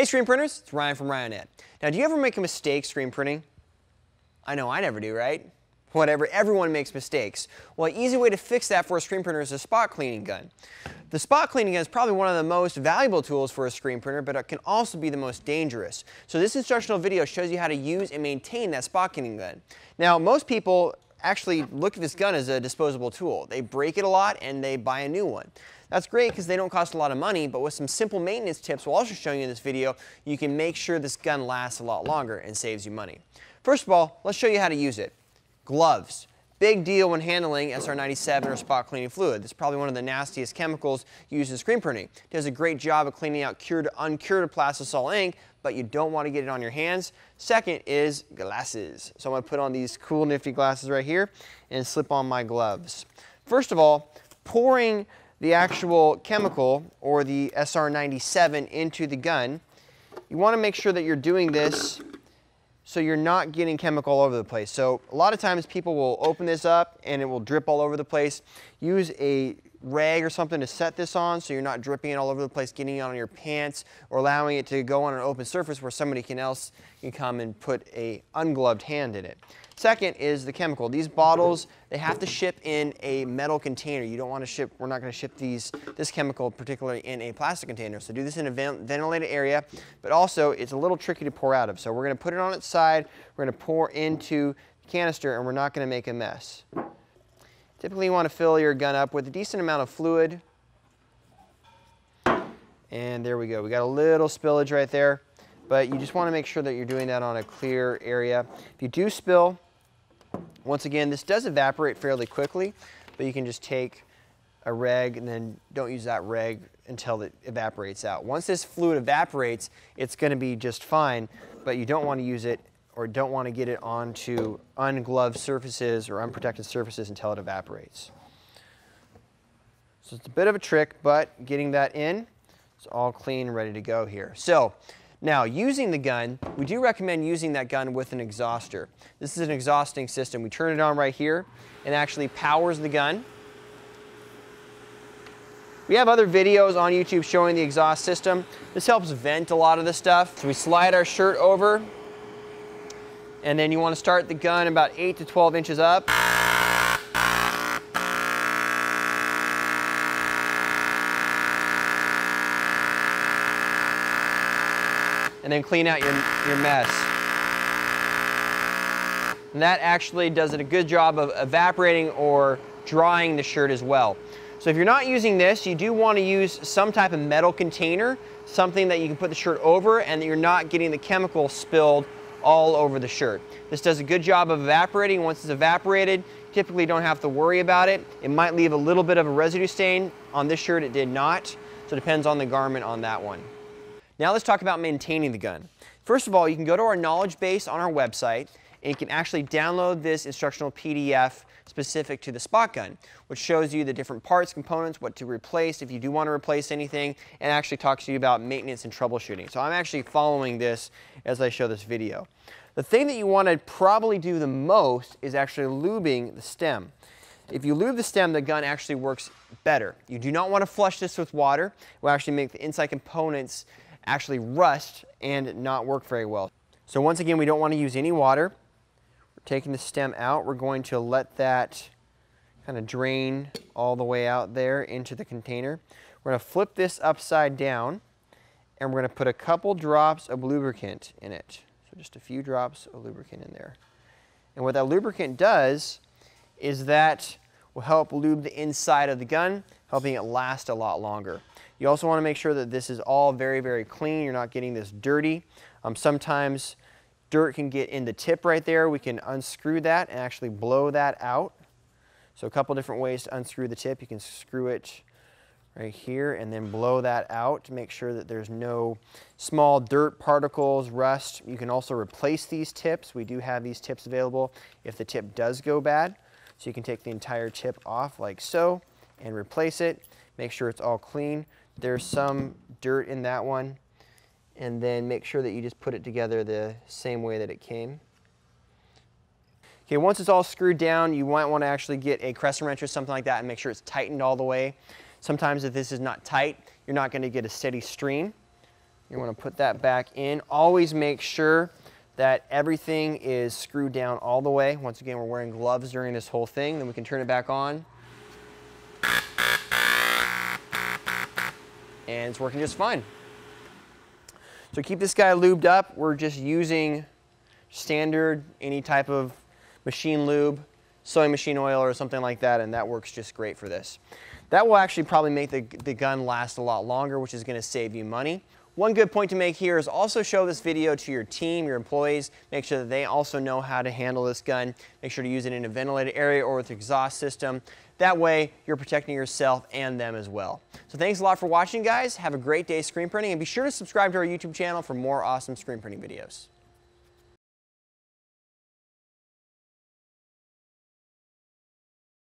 Hey screen printers, it's Ryan from Ryonet. Now do you ever make a mistake screen printing? I know I never do, right? Whatever, everyone makes mistakes. Well, an easy way to fix that for a screen printer is a spot cleaning gun. The spot cleaning gun is probably one of the most valuable tools for a screen printer, but it can also be the most dangerous. So this instructional video shows you how to use and maintain that spot cleaning gun. Now, most people actually look at this gun as a disposable tool. They break it a lot and they buy a new one. That's great because they don't cost a lot of money, but with some simple maintenance tips we'll also show you in this video, you can make sure this gun lasts a lot longer and saves you money. First of all, let's show you how to use it. Gloves. Big deal when handling SR97 or spot cleaning fluid. This is probably one of the nastiest chemicals used in screen printing. It does a great job of cleaning out cured uncured plastisol ink, but you don't want to get it on your hands. Second is glasses. So I'm going to put on these cool nifty glasses right here and slip on my gloves. First of all, pouring the actual chemical or the SR97 into the gun, you want to make sure that you're doing this so you're not getting chemical all over the place. So a lot of times people will open this up and it will drip all over the place. Use a rag or something to set this on so you're not dripping it all over the place, getting it on your pants or allowing it to go on an open surface where somebody can else can come and put a ungloved hand in it. Second is the chemical. These bottles, they have to ship in a metal container. You don't want to ship, we're not going to ship these, this chemical particularly in a plastic container. So do this in a ventilated area, but also it's a little tricky to pour out of. So we're going to put it on its side, we're going to pour into the canister and we're not going to make a mess. Typically you want to fill your gun up with a decent amount of fluid. And there we go. We got a little spillage right there, but you just want to make sure that you're doing that on a clear area. If you do spill, once again, this does evaporate fairly quickly, but you can just take a rag and then don't use that rag until it evaporates out. Once this fluid evaporates, it's going to be just fine, but you don't want to use it or don't want to get it onto ungloved surfaces or unprotected surfaces until it evaporates. So it's a bit of a trick, but getting that in, it's all clean and ready to go here. So now, using the gun, we do recommend using that gun with an exhauster. This is an exhausting system. We turn it on right here and actually powers the gun. We have other videos on YouTube showing the exhaust system. This helps vent a lot of the stuff. So we slide our shirt over and then you want to start the gun about 8 to 12 inches up. and then clean out your, your mess. And that actually does a good job of evaporating or drying the shirt as well. So if you're not using this, you do want to use some type of metal container, something that you can put the shirt over and that you're not getting the chemical spilled all over the shirt. This does a good job of evaporating. Once it's evaporated, typically don't have to worry about it. It might leave a little bit of a residue stain. On this shirt, it did not. So it depends on the garment on that one. Now let's talk about maintaining the gun. First of all, you can go to our knowledge base on our website and you can actually download this instructional PDF specific to the spot gun, which shows you the different parts, components, what to replace if you do want to replace anything, and actually talks to you about maintenance and troubleshooting. So I'm actually following this as I show this video. The thing that you want to probably do the most is actually lubing the stem. If you lube the stem, the gun actually works better. You do not want to flush this with water. It will actually make the inside components actually rust and not work very well. So once again, we don't want to use any water. Taking the stem out. We're going to let that kind of drain all the way out there into the container. We're going to flip this upside down and we're going to put a couple drops of lubricant in it. So just a few drops of lubricant in there. And what that lubricant does is that will help lube the inside of the gun, helping it last a lot longer. You also want to make sure that this is all very, very clean. You're not getting this dirty. Um, sometimes dirt can get in the tip right there. We can unscrew that and actually blow that out. So a couple different ways to unscrew the tip. You can screw it right here and then blow that out to make sure that there's no small dirt particles, rust. You can also replace these tips. We do have these tips available if the tip does go bad. So you can take the entire tip off like so and replace it. Make sure it's all clean. There's some dirt in that one. And then make sure that you just put it together the same way that it came. Okay, once it's all screwed down, you might want to actually get a crescent wrench or something like that and make sure it's tightened all the way. Sometimes if this is not tight, you're not going to get a steady stream. You want to put that back in. Always make sure that everything is screwed down all the way. Once again, we're wearing gloves during this whole thing. Then we can turn it back on. And it's working just fine. So keep this guy lubed up. We're just using standard, any type of machine lube, sewing machine oil or something like that, and that works just great for this. That will actually probably make the, the gun last a lot longer, which is gonna save you money. One good point to make here is also show this video to your team, your employees. Make sure that they also know how to handle this gun. Make sure to use it in a ventilated area or with exhaust system. That way, you're protecting yourself and them as well. So thanks a lot for watching, guys. Have a great day screen printing, and be sure to subscribe to our YouTube channel for more awesome screen printing videos.